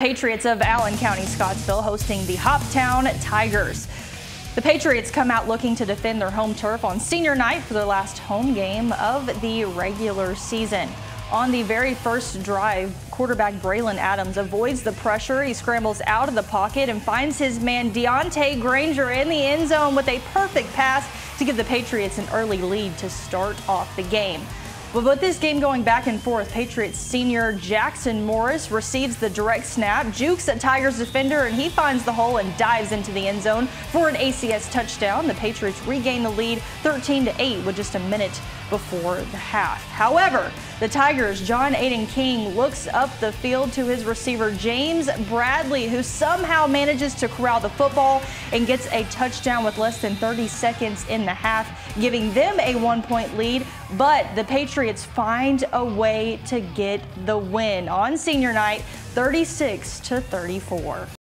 Patriots of Allen County, Scottsville hosting the Hoptown Tigers. The Patriots come out looking to defend their home turf on senior night for their last home game of the regular season. On the very first drive, quarterback Braylon Adams avoids the pressure. He scrambles out of the pocket and finds his man Deontay Granger in the end zone with a perfect pass to give the Patriots an early lead to start off the game. But with this game going back and forth, Patriots senior Jackson Morris receives the direct snap, jukes at Tigers defender, and he finds the hole and dives into the end zone for an ACS touchdown. The Patriots regain the lead 13 to 8 with just a minute before the half. However, the Tigers' John Aiden King looks up the field to his receiver James Bradley, who somehow manages to corral the football and gets a touchdown with less than 30 seconds in the half, giving them a one point lead. But the Patriots find a way to get the win on senior night 36 to 34.